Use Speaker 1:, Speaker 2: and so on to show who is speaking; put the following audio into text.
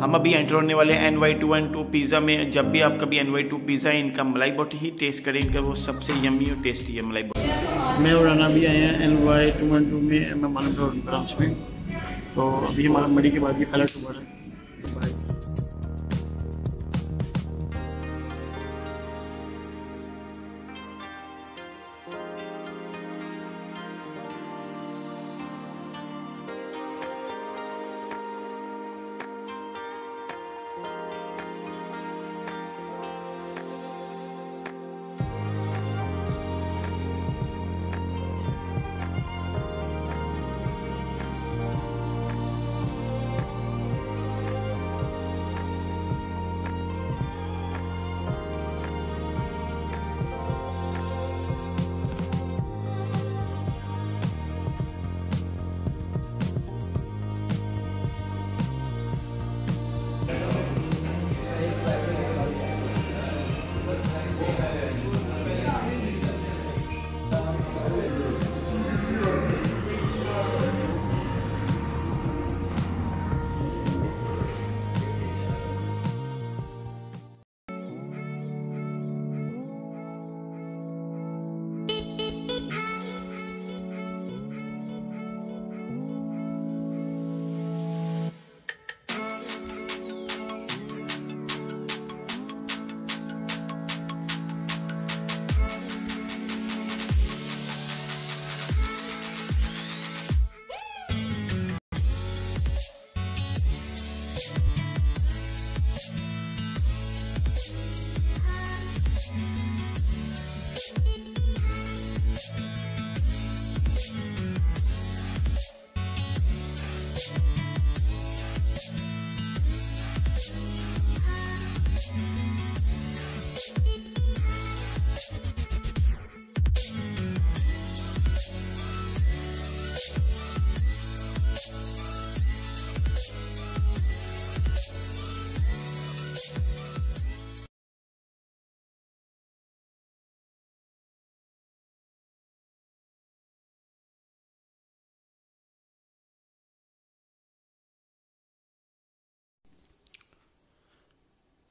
Speaker 1: हम अभी एंटर होने वाले N Y two N two pizza में। जब भी आप कभी एन वाई टू पिज़्ज़ा इनका मलाई बोटी ही टेस्ट करें, इनका वो सबसे यमी और टेस्टी है मलाई बोटी।
Speaker 2: मैं और राना भी आए हैं N Y two one two में एम ब्रांच में। तो अभी हमारा मरी के बाद ये पहला टूर है।